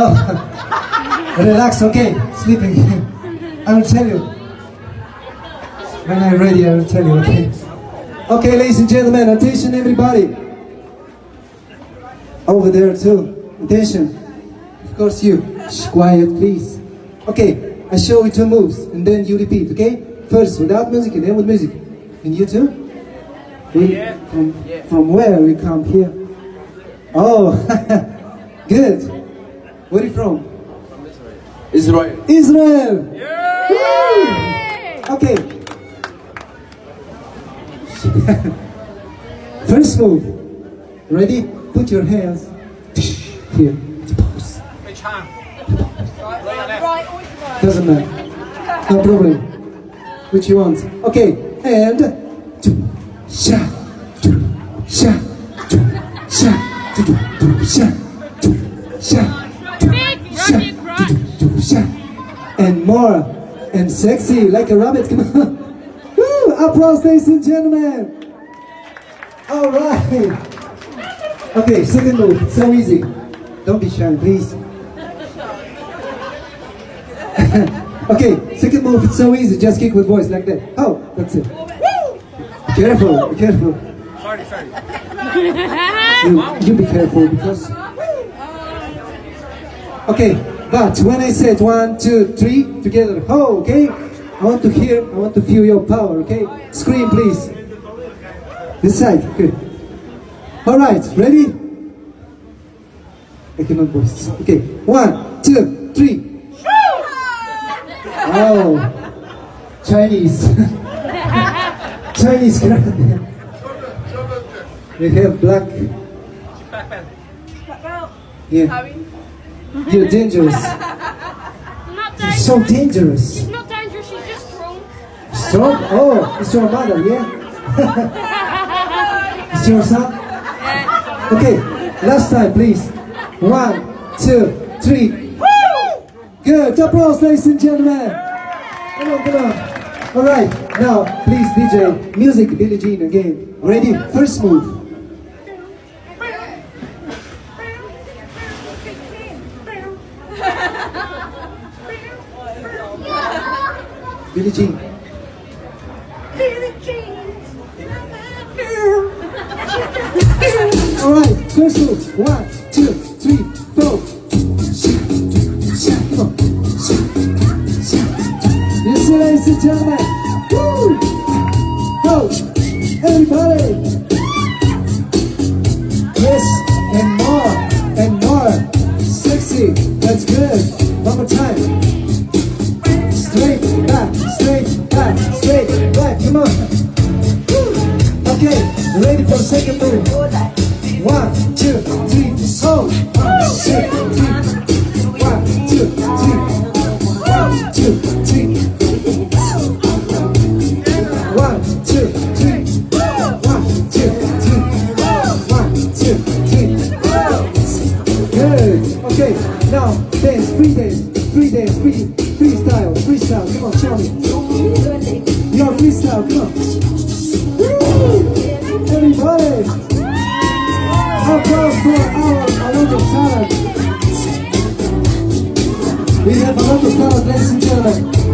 Oh, relax, okay, sleeping. I will tell you. When I'm ready, I will tell you, okay? Okay, ladies and gentlemen, attention everybody. Over there too, attention. Of course you, Shh, quiet please. Okay, I show you two moves and then you repeat, okay? First without music and then with music. And you too? We, from, from where we come here? Oh, good. Where are you from? From Israel. Israel! Woo! Okay. First move. Ready? Put your hands here. Pose. Which hand? Doesn't matter. No problem. Which you want. Okay. And two, sha, two, sha, two, sha, two, two, sha, two, sha, And more. And sexy like a rabbit. Come on. Woo! Applause, ladies and gentlemen. All right. Okay, second move. So easy. Don't be shy, please. okay, second move. It's so easy. Just kick with voice like that. Oh, that's it. Careful, be careful. Sorry, sorry. You, you be careful because. Okay, but when I said one, two, three, together, oh, okay? I want to hear, I want to feel your power, okay? Scream, please. This side, good. All right, ready? I cannot voice. Okay, one, two, three. Oh, Chinese. Chinese karate. They have black. Yeah. Mm-hmm. You're dangerous. Not You're so dangerous. She's not dangerous, she's just drunk. Strong? Oh, it's your mother, yeah? it's your son? Okay, last time, please. One, two, three. Good, applause, ladies and gentlemen. Come on, come on. All right, now, please, DJ, music, Billie Jean again. Ready? First move. Billie Jean. All right, move. One, two, three, four. Ladies and gentlemen. Woo! Go, everybody. Sexy. That's good. One more time. Straight back, straight back, straight back. Come on. Okay, ready for second move. One, two, three, oh! One, two, three. Now dance, free dance, free dance, free, freestyle, freestyle. Come on, show me. Your freestyle, come on. Woo! Everybody! Applause for our Alonso Salad. We have Alonso Salad, ladies and gentlemen.